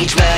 each man.